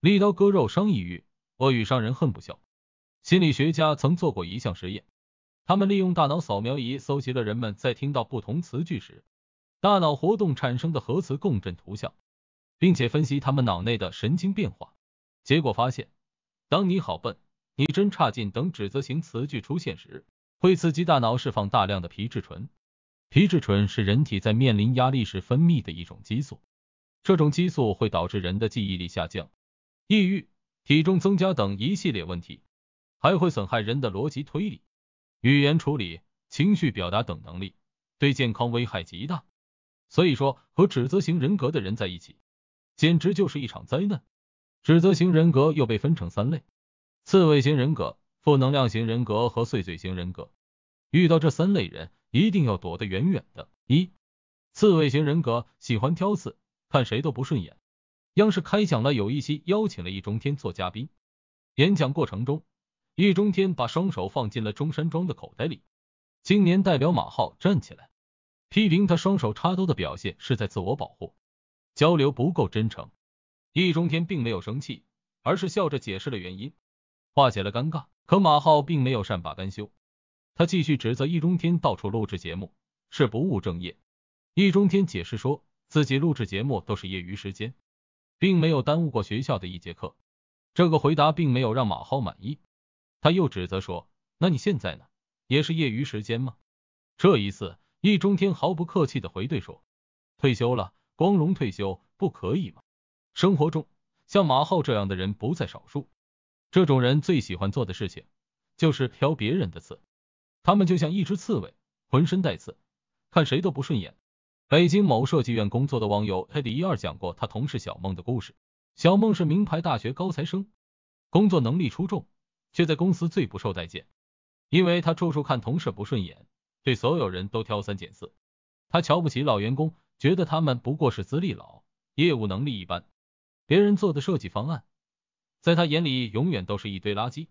利刀割肉伤亦愈，恶语伤人恨不消。心理学家曾做过一项实验，他们利用大脑扫描仪搜集了人们在听到不同词句时，大脑活动产生的核磁共振图像，并且分析他们脑内的神经变化。结果发现，当你好笨、你真差劲等指责型词句出现时，会刺激大脑释放大量的皮质醇。皮质醇是人体在面临压力时分泌的一种激素，这种激素会导致人的记忆力下降、抑郁、体重增加等一系列问题，还会损害人的逻辑推理、语言处理、情绪表达等能力，对健康危害极大。所以说，和指责型人格的人在一起，简直就是一场灾难。指责型人格又被分成三类：刺猬型人格、负能量型人格和碎嘴型人格。遇到这三类人，一定要躲得远远的。一、刺猬型人格喜欢挑刺，看谁都不顺眼。央视开讲了有一期，邀请了易中天做嘉宾。演讲过程中，易中天把双手放进了中山装的口袋里。青年代表马浩站起来，批评他双手插兜的表现是在自我保护，交流不够真诚。易中天并没有生气，而是笑着解释了原因，化解了尴尬。可马浩并没有善罢甘休。他继续指责易中天到处录制节目是不务正业。易中天解释说自己录制节目都是业余时间，并没有耽误过学校的一节课。这个回答并没有让马浩满意。他又指责说：“那你现在呢？也是业余时间吗？”这一次，易中天毫不客气的回怼说：“退休了，光荣退休不可以吗？”生活中，像马浩这样的人不在少数。这种人最喜欢做的事情就是挑别人的刺。他们就像一只刺猬，浑身带刺，看谁都不顺眼。北京某设计院工作的网友 ted 一二讲过他同事小梦的故事。小梦是名牌大学高材生，工作能力出众，却在公司最不受待见，因为他处处看同事不顺眼，对所有人都挑三拣四。他瞧不起老员工，觉得他们不过是资历老，业务能力一般，别人做的设计方案，在他眼里永远都是一堆垃圾。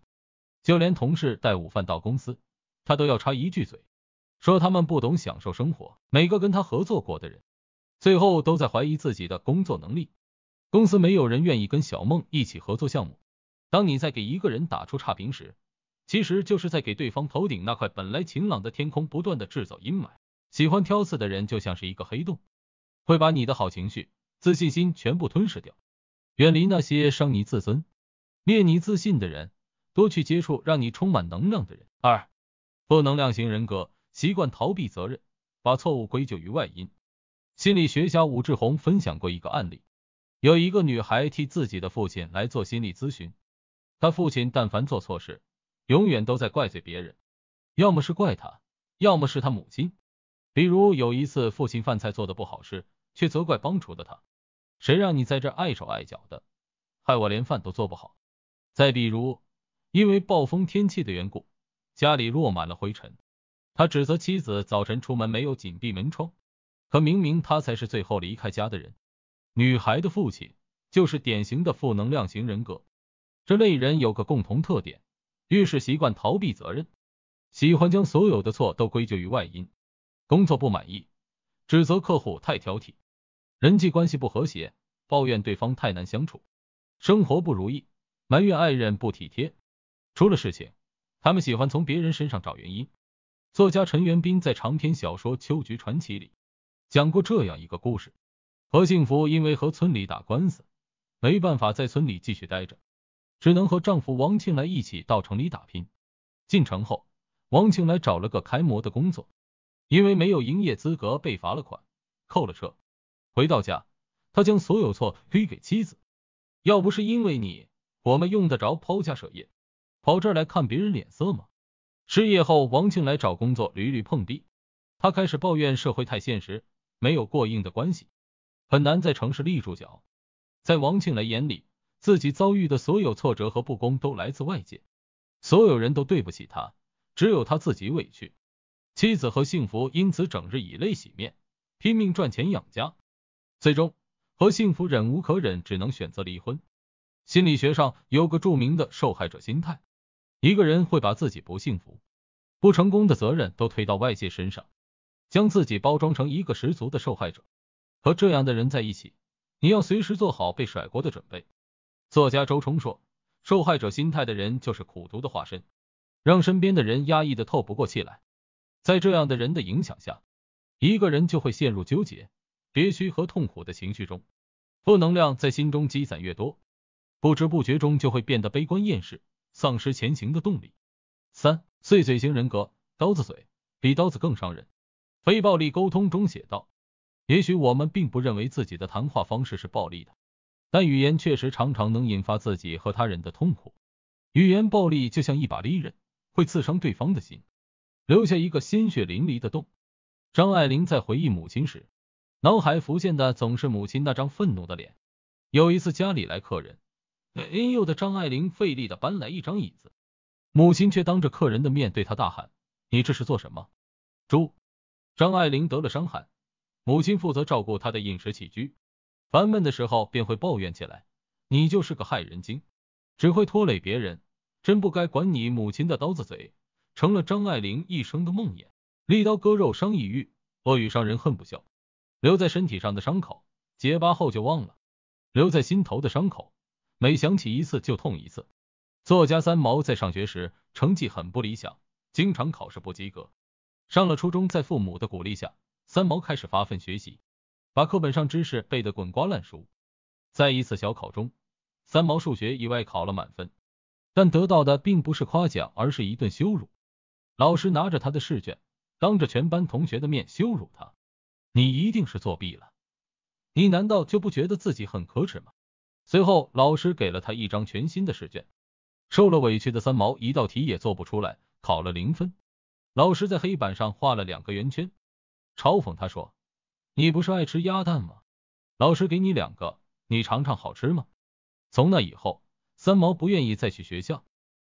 就连同事带午饭到公司。他都要插一句嘴，说他们不懂享受生活。每个跟他合作过的人，最后都在怀疑自己的工作能力。公司没有人愿意跟小梦一起合作项目。当你在给一个人打出差评时，其实就是在给对方头顶那块本来晴朗的天空不断的制造阴霾。喜欢挑刺的人就像是一个黑洞，会把你的好情绪、自信心全部吞噬掉。远离那些伤你自尊、灭你自信的人，多去接触让你充满能量的人。二。负能量型人格习惯逃避责任，把错误归咎于外因。心理学家武志红分享过一个案例，有一个女孩替自己的父亲来做心理咨询，她父亲但凡做错事，永远都在怪罪别人，要么是怪他，要么是他母亲。比如有一次，父亲饭菜做的不好吃，却责怪帮厨的他，谁让你在这碍手碍脚的，害我连饭都做不好。再比如，因为暴风天气的缘故。家里落满了灰尘，他指责妻子早晨出门没有紧闭门窗，可明明他才是最后离开家的人。女孩的父亲就是典型的负能量型人格，这类人有个共同特点，遇事习惯逃避责任，喜欢将所有的错都归咎于外因。工作不满意，指责客户太挑剔，人际关系不和谐，抱怨对方太难相处，生活不如意，埋怨爱人不体贴，出了事情。他们喜欢从别人身上找原因。作家陈元斌在长篇小说《秋菊传奇》里讲过这样一个故事：何幸福因为和村里打官司，没办法在村里继续待着，只能和丈夫王庆来一起到城里打拼。进城后，王庆来找了个开模的工作，因为没有营业资格被罚了款，扣了车。回到家，他将所有错推给妻子：“要不是因为你，我们用得着抛家舍业？”跑这儿来看别人脸色吗？失业后，王庆来找工作屡屡碰壁，他开始抱怨社会太现实，没有过硬的关系，很难在城市立住脚。在王庆来眼里，自己遭遇的所有挫折和不公都来自外界，所有人都对不起他，只有他自己委屈。妻子和幸福因此整日以泪洗面，拼命赚钱养家，最终和幸福忍无可忍，只能选择离婚。心理学上有个著名的受害者心态。一个人会把自己不幸福、不成功的责任都推到外界身上，将自己包装成一个十足的受害者。和这样的人在一起，你要随时做好被甩锅的准备。作家周冲说，受害者心态的人就是苦毒的化身，让身边的人压抑的透不过气来。在这样的人的影响下，一个人就会陷入纠结、憋屈和痛苦的情绪中，负能量在心中积攒越多，不知不觉中就会变得悲观厌世，丧失前行的动力。三碎嘴型人格，刀子嘴比刀子更伤人。非暴力沟通中写道：也许我们并不认为自己的谈话方式是暴力的，但语言确实常常能引发自己和他人的痛苦。语言暴力就像一把利刃，会刺伤对方的心。留下一个鲜血淋漓的洞。张爱玲在回忆母亲时，脑海浮现的总是母亲那张愤怒的脸。有一次家里来客人，哎呦的张爱玲费力的搬来一张椅子，母亲却当着客人的面对她大喊：“你这是做什么？”猪！张爱玲得了伤寒，母亲负责照顾她的饮食起居，烦闷的时候便会抱怨起来：“你就是个害人精，只会拖累别人，真不该管你母亲的刀子嘴。”成了张爱玲一生的梦魇。利刀割肉伤意欲，恶语伤人恨不消。留在身体上的伤口，结疤后就忘了；留在心头的伤口，每想起一次就痛一次。作家三毛在上学时成绩很不理想，经常考试不及格。上了初中，在父母的鼓励下，三毛开始发奋学习，把课本上知识背得滚瓜烂熟。在一次小考中，三毛数学意外考了满分，但得到的并不是夸奖，而是一顿羞辱。老师拿着他的试卷，当着全班同学的面羞辱他：“你一定是作弊了，你难道就不觉得自己很可耻吗？”随后，老师给了他一张全新的试卷。受了委屈的三毛一道题也做不出来，考了零分。老师在黑板上画了两个圆圈，嘲讽他说：“你不是爱吃鸭蛋吗？老师给你两个，你尝尝好吃吗？”从那以后，三毛不愿意再去学校，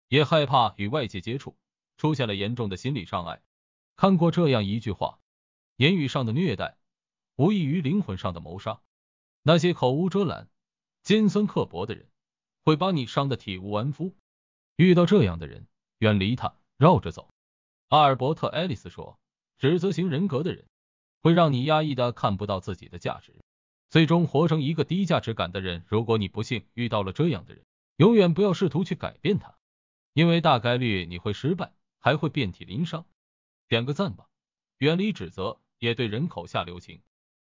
也害怕与外界接触。出现了严重的心理障碍。看过这样一句话：言语上的虐待，无异于灵魂上的谋杀。那些口无遮拦、尖酸刻薄的人，会把你伤得体无完肤。遇到这样的人，远离他，绕着走。阿尔伯特·爱丽丝说：“指责型人格的人，会让你压抑的看不到自己的价值，最终活成一个低价值感的人。如果你不幸遇到了这样的人，永远不要试图去改变他，因为大概率你会失败。”还会遍体鳞伤，点个赞吧！远离指责，也对人口下留情。